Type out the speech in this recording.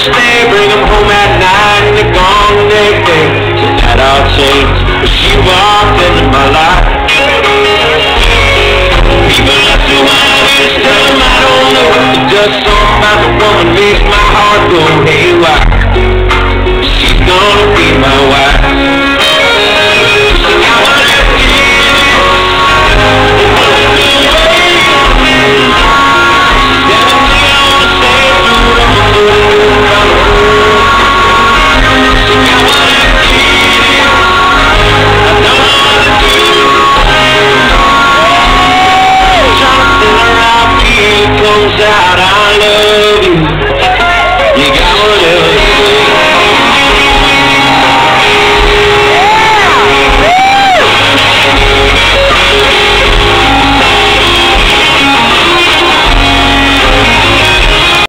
stay, bring them home at night and they're gone the next day. So that all changed, but she walked into my life. People love to want to tell them I don't know. Just something about the woman makes my heart go